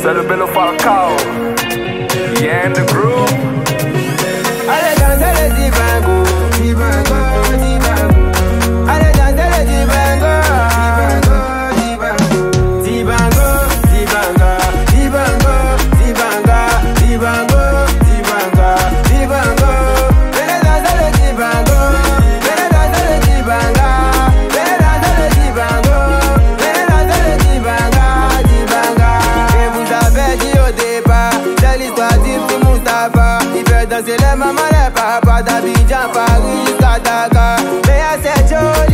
Celebrando Falcao. E yeah, and the Java. Il fait danser les mamans, les papas, d'Abidjan, Paris, jusqu'à Dakar. Mais à cette.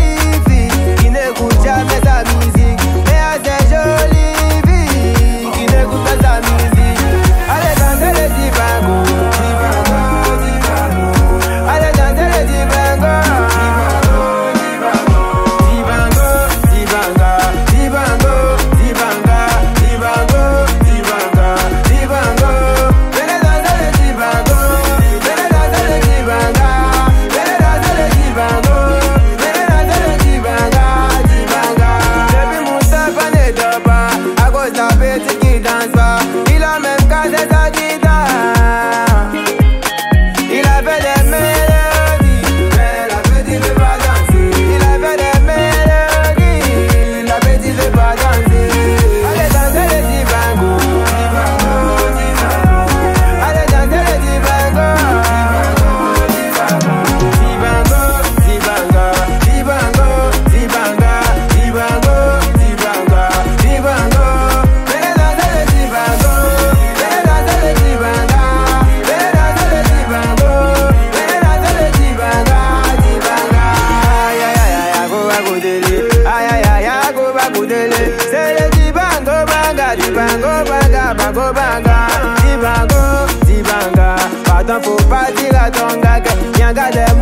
ayayaya kubakudele sele dibango banga dibango banga bango banga. Dibango dibanga. Pardon faut pas dire à ton gars que yanga de